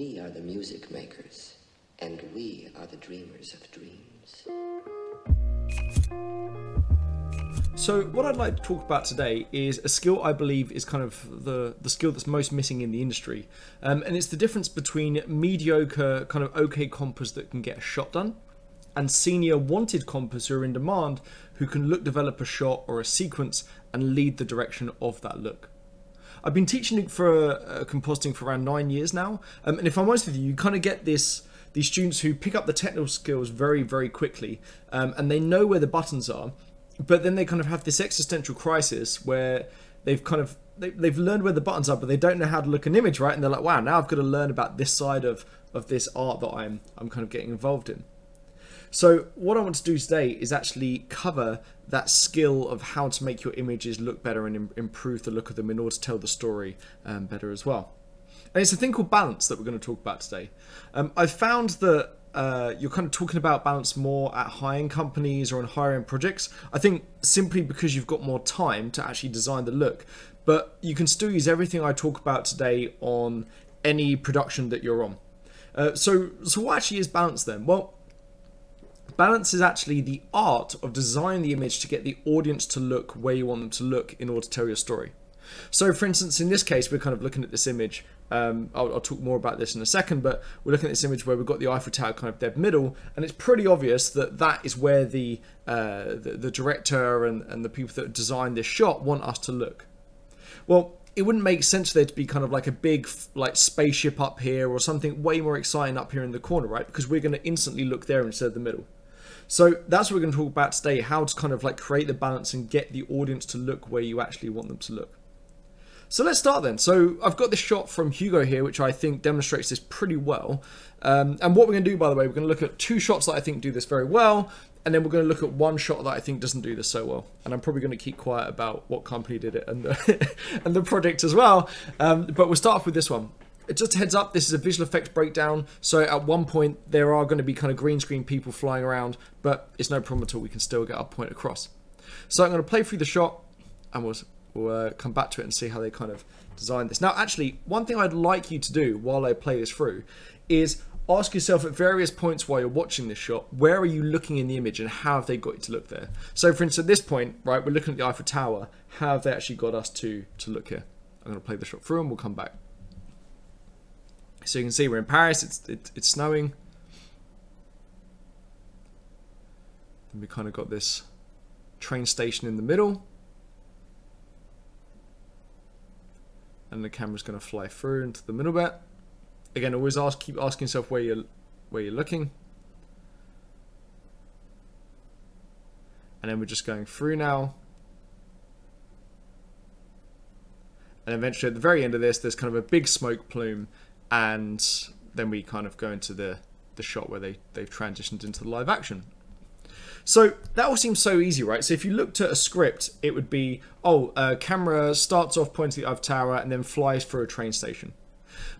We are the music makers, and we are the dreamers of dreams. So, what I'd like to talk about today is a skill I believe is kind of the, the skill that's most missing in the industry. Um, and it's the difference between mediocre, kind of okay compers that can get a shot done, and senior wanted compers who are in demand who can look develop a shot or a sequence and lead the direction of that look. I've been teaching for uh, compositing for around nine years now, um, and if I'm honest with you, you kind of get this these students who pick up the technical skills very very quickly, um, and they know where the buttons are, but then they kind of have this existential crisis where they've kind of they, they've learned where the buttons are, but they don't know how to look an image right, and they're like, wow, now I've got to learn about this side of of this art that I'm I'm kind of getting involved in. So what I want to do today is actually cover that skill of how to make your images look better and Im- improve the look of them in order to tell the story um, better as well. And it's a thing called balance that we're going to talk about today. Um, I've found that uh, you're kind of talking about balance more at high-end companies or on higher-end projects. I think simply because you've got more time to actually design the look, but you can still use everything I talk about today on any production that you're on. Uh, so, so what actually is balance then? Well, Balance is actually the art of designing the image to get the audience to look where you want them to look in order to tell your story. So, for instance, in this case, we're kind of looking at this image. Um, I'll, I'll, talk more about this in a second, but we're looking at this image where we've got the Eiffel Tower kind of dead middle, and it's pretty obvious that that is where the uh, the, the, director and, and the people that designed this shot want us to look. Well, it wouldn't make sense there to be kind of like a big like spaceship up here or something way more exciting up here in the corner, right? Because we're going to instantly look there instead of the middle. So that's what we're going to talk about today, how to kind of like create the balance and get the audience to look where you actually want them to look. So let's start then. So I've got this shot from Hugo here, which I think demonstrates this pretty well. Um, and what we're going to do, by the way, we're going to look at two shots that I think do this very well, and then we're going to look at one shot that I think doesn't do this so well. And I'm probably going to keep quiet about what company did it and the, and the project as well. Um, but we'll start off with this one just heads up, this is a visual effects breakdown. So at one point, there are going to be kind of green screen people flying around, but it's no problem at all. We can still get our point across. So I'm going to play through the shot, and we'll, we'll uh, come back to it and see how they kind of designed this. Now, actually, one thing I'd like you to do while I play this through is ask yourself at various points while you're watching this shot, where are you looking in the image and how have they got you to look there? So for instance, at this point, right, we're looking at the Eiffel Tower. How have they actually got us to, to look here? I'm going to play the shot through and we'll come back. So you can see we're in Paris, it's, it, it's snowing. Then we kind of got this train station in the middle. And the camera's going to fly through into the middle bit. Again, always ask, keep asking yourself where you're, where you're looking. And then we're just going through now. And eventually at the very end of this, there's kind of a big smoke plume and then we kind of go into the the shot where they they've transitioned into the live action. So that all seems so easy, right? So if you looked at a script, it would be, oh, uh, camera starts off pointing at the tower and then flies through a train station.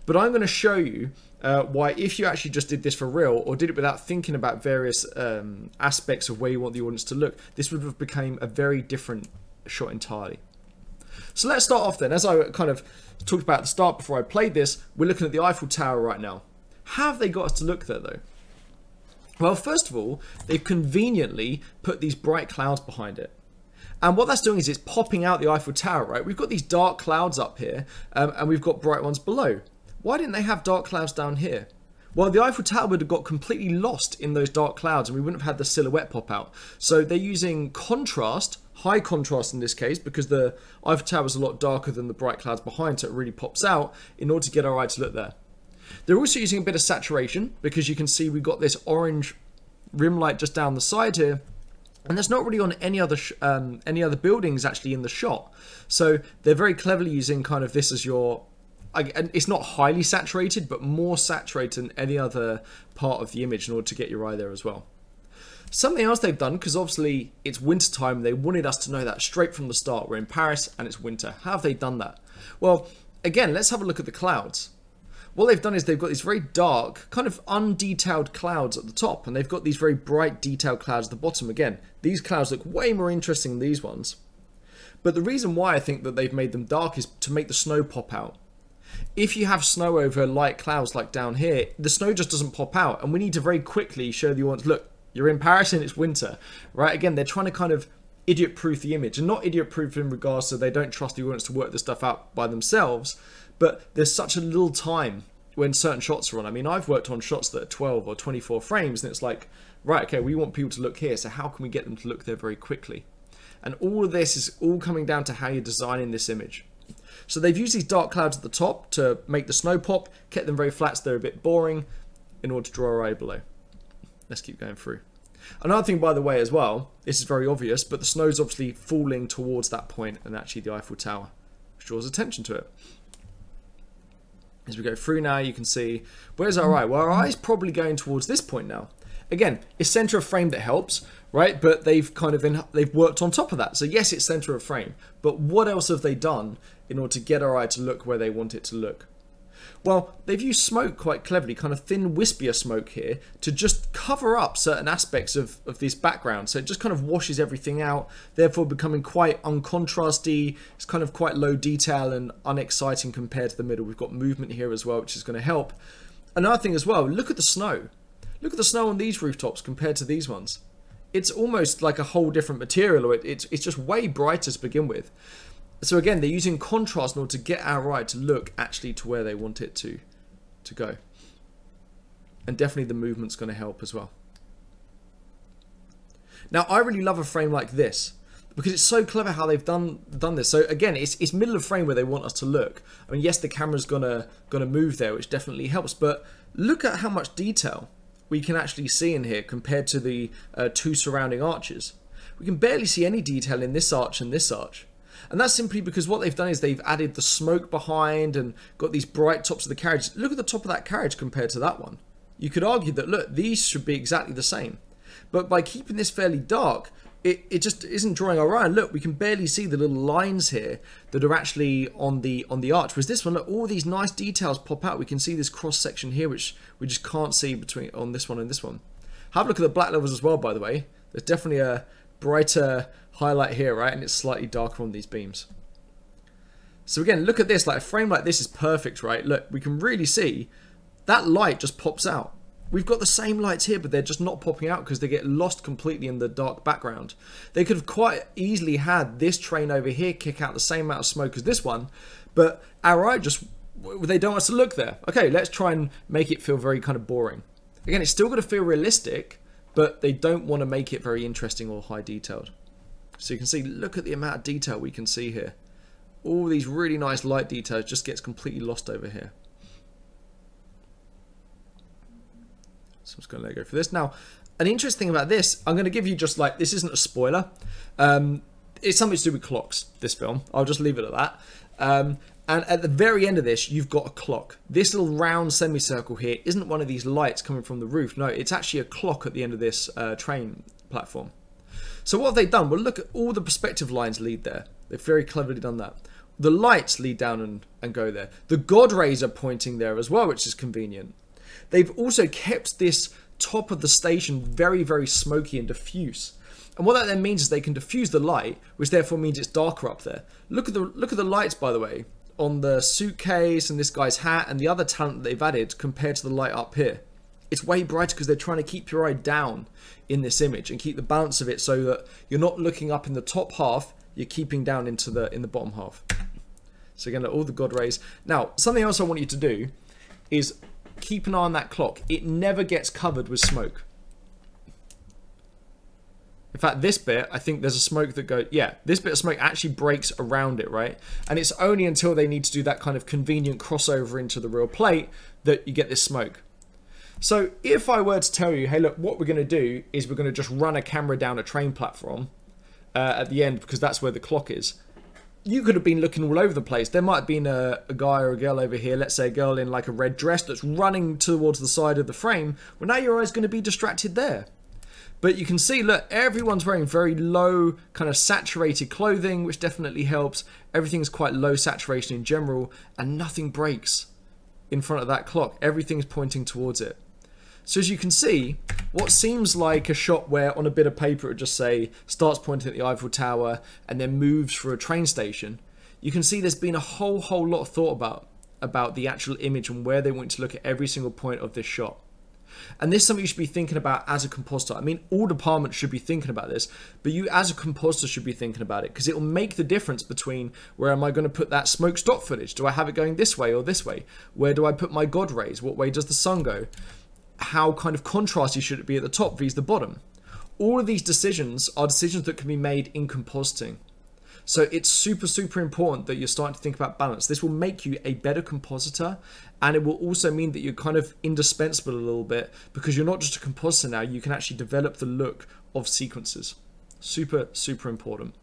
But I'm going to show you uh, why, if you actually just did this for real or did it without thinking about various um, aspects of where you want the audience to look, this would have become a very different shot entirely. So let's start off then. As I kind of talked about at the start before I played this, we're looking at the Eiffel Tower right now. Have they got us to look there though? Well, first of all, they've conveniently put these bright clouds behind it. And what that's doing is it's popping out the Eiffel Tower, right? We've got these dark clouds up here, um, and we've got bright ones below. Why didn't they have dark clouds down here? Well, the Eiffel Tower would have got completely lost in those dark clouds and we wouldn't have had the silhouette pop out. So they're using contrast high contrast in this case because the Eiffel Tower is a lot darker than the bright clouds behind so it really pops out in order to get our eye to look there. They're also using a bit of saturation because you can see we've got this orange rim light just down the side here and that's not really on any other um, any other buildings actually in the shot. So they're very cleverly using kind of this as your and it's not highly saturated, but more saturated than any other part of the image in order to get your eye there as well. Something else they've done, because obviously it's winter time, they wanted us to know that straight from the start. We're in Paris and it's winter. How have they done that? Well, again, let's have a look at the clouds. What they've done is they've got these very dark, kind of undetailed clouds at the top, and they've got these very bright, detailed clouds at the bottom. Again, these clouds look way more interesting than these ones. But the reason why I think that they've made them dark is to make the snow pop out. If you have snow over light clouds like down here, the snow just doesn't pop out. And we need to very quickly show the audience, look, you're in Paris and it's winter, right? Again, they're trying to kind of idiot proof the image and not idiot proof in regards to they don't trust the audience to work this stuff out by themselves, but there's such a little time when certain shots are on. I mean, I've worked on shots that are 12 or 24 frames and it's like, right, okay, we want people to look here, so how can we get them to look there very quickly? And all of this is all coming down to how you're designing this image. So they've used these dark clouds at the top to make the snow pop, kept them very flat so they're a bit boring in order to draw our eye below. Let's keep going through. Another thing, by the way, as well, this is very obvious, but the snow's obviously falling towards that point and actually the Eiffel Tower, which draws attention to it. As we go through now, you can see, where's our eye? Well, our eye is probably going towards this point now. Again, it's center of frame that helps, right? But they've kind of been, they've worked on top of that. So yes, it's center of frame, but what else have they done in order to get our eye to look where they want it to look? Well, they've used smoke quite cleverly, kind of thin, wispier smoke here, to just cover up certain aspects of, of this background. So it just kind of washes everything out, therefore becoming quite uncontrasty. It's kind of quite low detail and unexciting compared to the middle. We've got movement here as well, which is going to help. Another thing as well, look at the snow. Look at the snow on these rooftops compared to these ones. It's almost like a whole different material, or it, it's, it's just way brighter to begin with. So again, they're using contrast in order to get our eye to look actually to where they want it to, to go. And definitely the movement's going to help as well. Now, I really love a frame like this because it's so clever how they've done done this. So again, it's, it's middle of frame where they want us to look. I mean, yes, the camera's gonna gonna move there, which definitely helps. But look at how much detail we can actually see in here compared to the uh, two surrounding arches. We can barely see any detail in this arch and this arch. And that's simply because what they've done is they've added the smoke behind and got these bright tops of the carriage. Look at the top of that carriage compared to that one. You could argue that, look, these should be exactly the same. But by keeping this fairly dark, it, it just isn't drawing our eye. Look, we can barely see the little lines here that are actually on the on the arch. Whereas this one, look, all these nice details pop out. We can see this cross section here, which we just can't see between on this one and this one. Have a look at the black levels as well, by the way. There's definitely a brighter highlight here, right? And it's slightly darker on these beams. So again, look at this, like a frame like this is perfect, right? Look, we can really see that light just pops out. We've got the same lights here, but they're just not popping out because they get lost completely in the dark background. They could have quite easily had this train over here kick out the same amount of smoke as this one, but our eye just, they don't want us to look there. Okay, let's try and make it feel very kind of boring. Again, it's still going to feel realistic, but they don't want to make it very interesting or high detailed. So you can see, look at the amount of detail we can see here. All these really nice light details just gets completely lost over here. So I'm just going to let go for this. Now, an interesting thing about this, I'm going to give you just like, this isn't a spoiler. Um, it's something to do with clocks, this film. I'll just leave it at that. Um, and at the very end of this, you've got a clock. This little round semicircle here isn't one of these lights coming from the roof. No, it's actually a clock at the end of this uh, train platform. So what have they done? Well, look at all the perspective lines lead there. They've very cleverly done that. The lights lead down and, and go there. The God rays are pointing there as well, which is convenient. They've also kept this top of the station very, very smoky and diffuse. And what that then means is they can diffuse the light, which therefore means it's darker up there. Look at the look at the lights, by the way on the suitcase and this guy's hat and the other talent they've added compared to the light up here. It's way brighter because they're trying to keep your eye down in this image and keep the balance of it so that you're not looking up in the top half, you're keeping down into the in the bottom half. So again, all the God rays. Now, something else I want you to do is keep an eye on that clock. It never gets covered with smoke. In fact, this bit, I think there's a smoke that goes, yeah, this bit of smoke actually breaks around it, right? And it's only until they need to do that kind of convenient crossover into the real plate that you get this smoke. So if I were to tell you, hey, look, what we're going to do is we're going to just run a camera down a train platform uh, at the end because that's where the clock is. You could have been looking all over the place. There might have been a, a guy or a girl over here, let's say a girl in like a red dress that's running towards the side of the frame. Well, now your eye's going to be distracted there. But you can see, look, everyone's wearing very low, kind of saturated clothing, which definitely helps. Everything's quite low saturation in general, and nothing breaks in front of that clock. Everything's pointing towards it. So as you can see, what seems like a shot where on a bit of paper it would just say starts pointing at the Eiffel Tower and then moves for a train station, you can see there's been a whole whole lot of thought about about the actual image and where they want to look at every single point of this shot. And this is something you should be thinking about as a compositor. I mean, all departments should be thinking about this, but you as a compositor should be thinking about it because it will make the difference between where am I going to put that smoke stop footage? Do I have it going this way or this way? Where do I put my God rays? What way does the sun go? How kind of contrasty should it be at the top versus the bottom? All of these decisions are decisions that can be made in compositing. So it's super, super important that you're starting to think about balance. This will make you a better compositor and it will also mean that you're kind of indispensable a little bit because you're not just a compositor now, you can actually develop the look of sequences. Super, super important.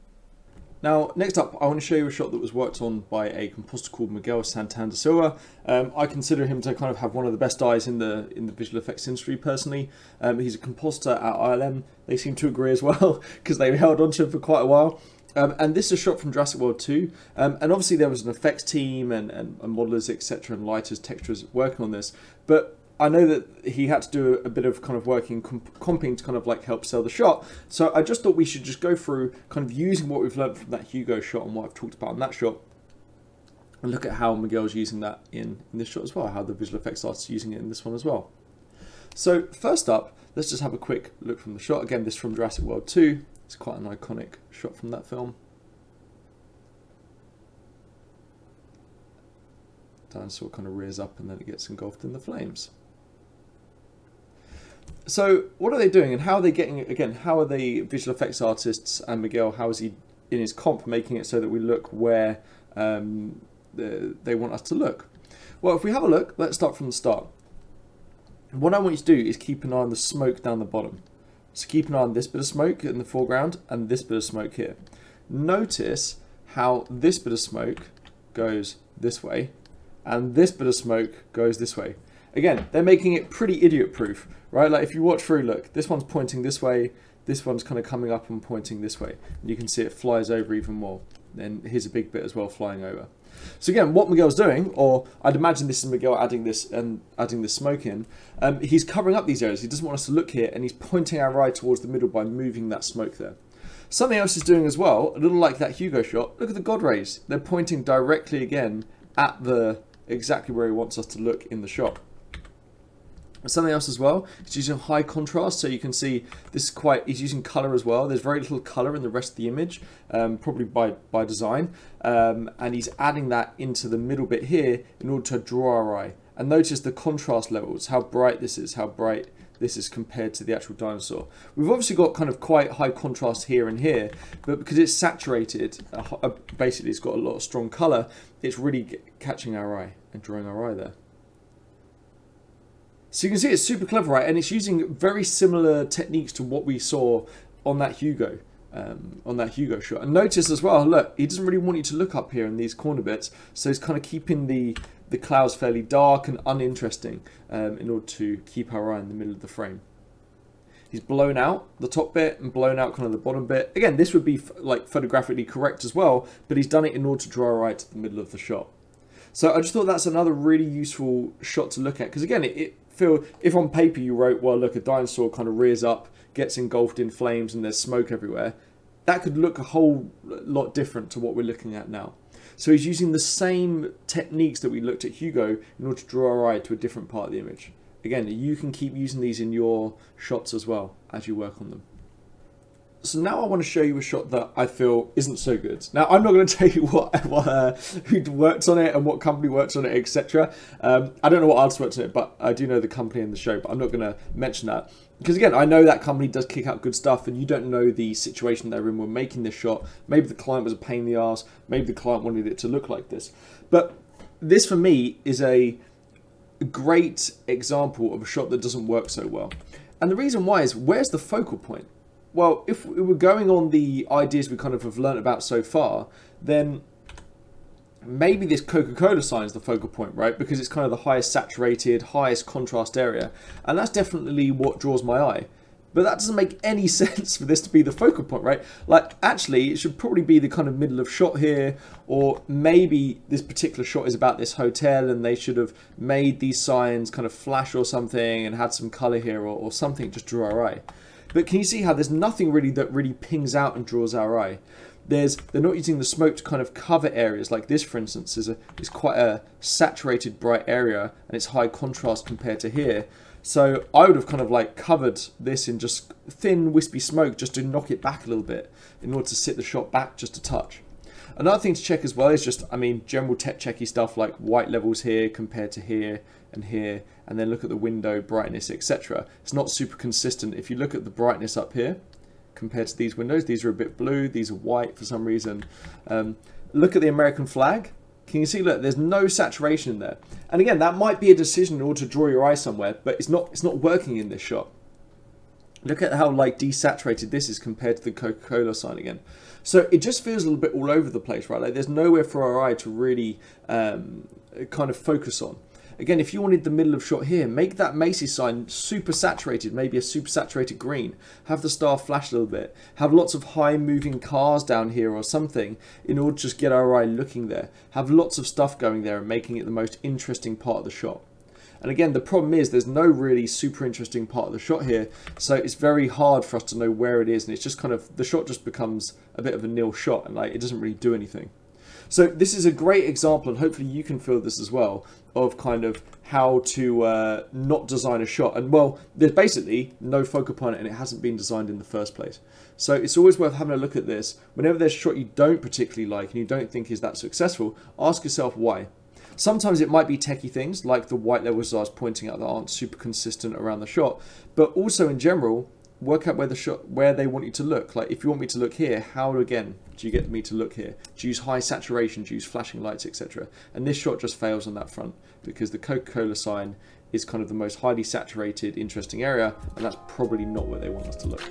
Now, next up, I want to show you a shot that was worked on by a compositor called Miguel Santander Silva. Um, I consider him to kind of have one of the best eyes in the in the visual effects industry personally. Um, he's a compositor at ILM. They seem to agree as well because they held on to him for quite a while. Um, and this is a shot from Jurassic World 2. Um, and obviously there was an effects team and, and, and modelers, etc., and lighters, textures working on this. But I know that he had to do a bit of kind of working comp- comping to kind of like help sell the shot. So I just thought we should just go through kind of using what we've learned from that Hugo shot and what I've talked about in that shot. And look at how Miguel's using that in, in this shot as well, how the visual effects artist using it in this one as well. So first up, let's just have a quick look from the shot. Again, this from Jurassic World 2. It's quite an iconic shot from that film. Dinosaur kind of rears up and then it gets engulfed in the flames. So what are they doing and how are they getting again how are the visual effects artists and Miguel how is he in his comp making it so that we look where um, the, they want us to look? Well if we have a look let's start from the start. What I want you to do is keep an eye on the smoke down the bottom. So keep an eye on this bit of smoke in the foreground and this bit of smoke here. Notice how this bit of smoke goes this way and this bit of smoke goes this way. Again, they're making it pretty idiot proof, right? Like if you watch through, look, this one's pointing this way, this one's kind of coming up and pointing this way. And you can see it flies over even more. Then here's a big bit as well flying over. So again, what Miguel's doing, or I'd imagine this is Miguel adding this and adding this smoke in, um, he's covering up these areas. He doesn't want us to look here, and he's pointing our eye towards the middle by moving that smoke there. Something else is doing as well, a little like that Hugo shot. Look at the God rays. They're pointing directly again at the exactly where he wants us to look in the shot. Something else as well, he's using high contrast, so you can see this is quite, he's using color as well. There's very little color in the rest of the image, um, probably by, by design. Um, and he's adding that into the middle bit here in order to draw our eye. And notice the contrast levels, how bright this is, how bright this is compared to the actual dinosaur. We've obviously got kind of quite high contrast here and here, but because it's saturated, uh basically it's got a lot of strong color, it's really catching our eye and drawing our eye there. So you can see it's super clever, right? And it's using very similar techniques to what we saw on that Hugo. Um, on that Hugo shot. And notice as well, look, he doesn't really want you to look up here in these corner bits, so he's kind of keeping the, the clouds fairly dark and uninteresting um, in order to keep our eye in the middle of the frame. He's blown out the top bit and blown out kind of the bottom bit. Again, this would be like photographically correct as well, but he's done it in order to draw eye to the middle of the shot. So I just thought that's another really useful shot to look at because again, it, it feel if on paper you wrote, well, look, a dinosaur kind of rears up, gets engulfed in flames, and there's smoke everywhere, that could look a whole lot different to what we're looking at now. So he's using the same techniques that we looked at Hugo in order to draw our eye to a different part of the image. Again, you can keep using these in your shots as well as you work on them. So now I want to show you a shot that I feel isn't so good. Now I'm not going to tell you what, what uh, who worked on it and what company works on it, etc. Um, I don't know what artist worked on it, but I do know the company and the show. But I'm not going to mention that because again, I know that company does kick out good stuff, and you don't know the situation they're in when making this shot. Maybe the client was a pain in the ass. Maybe the client wanted it to look like this. But this for me is a great example of a shot that doesn't work so well. And the reason why is where's the focal point? Well, if we were going on the ideas we kind of have learned about so far, then maybe this Coca-Cola sign is the focal point, right? Because it's kind of the highest saturated, highest contrast area. And that's definitely what draws my eye. But that doesn't make any sense for this to be the focal point, right? Like, actually, it should probably be the kind of middle of shot here, or maybe this particular shot is about this hotel and they should have made these signs kind of flash or something and had some color here or, or something just draw our eye. But can you see how there's nothing really that really pings out and draws our eye? there's they're not using the smoke to kind of cover areas like this, for instance, is a is quite a saturated bright area and it's high contrast compared to here. So I would have kind of like covered this in just thin wispy smoke just to knock it back a little bit in order to sit the shot back just a touch. Another thing to check as well is just, I mean, general tech checky stuff like white levels here compared to here and here, and then look at the window brightness, etc. It's not super consistent. If you look at the brightness up here compared to these windows, these are a bit blue, these are white for some reason. Um, look at the American flag. Can you see, look, there's no saturation in there. And again, that might be a decision in order to draw your eye somewhere, but it's not, it's not working in this shot. Look at how like desaturated this is compared to the Coca-Cola sign again. So it just feels a little bit all over the place, right? Like there's nowhere for our eye to really um, kind of focus on. Again, if you wanted the middle of shot here, make that Macy's sign super saturated, maybe a super saturated green. Have the star flash a little bit. Have lots of high moving cars down here or something in order to just get our eye looking there. Have lots of stuff going there and making it the most interesting part of the shot. And again, the problem is there's no really super interesting part of the shot here, so it's very hard for us to know where it is, and it's just kind of, the shot just becomes a bit of a nil shot, and like it doesn't really do anything. So this is a great example, and hopefully you can feel this as well, of kind of how to uh, not design a shot. And well, there's basically no focal point and it hasn't been designed in the first place. So it's always worth having a look at this. Whenever there's a shot you don't particularly like and you don't think is that successful, ask yourself why. Sometimes it might be techie things like the white levels I was pointing out that aren't super consistent around the shot, but also in general, work out where the shot where they want you to look. Like if you want me to look here, how again do you get me to look here? Do you use high saturation? Do you use flashing lights, etc.? And this shot just fails on that front because the Coca-Cola sign is kind of the most highly saturated, interesting area, and that's probably not where they want us to look.